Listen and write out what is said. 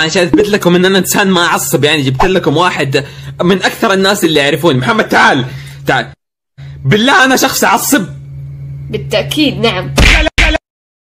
عشان اثبت لكم إن أنا إنسان ما أعصب يعني جبت لكم واحد من أكثر الناس اللي يعرفوني. محمد تعال تعال. بالله أنا شخص أعصب. بالتأكيد نعم.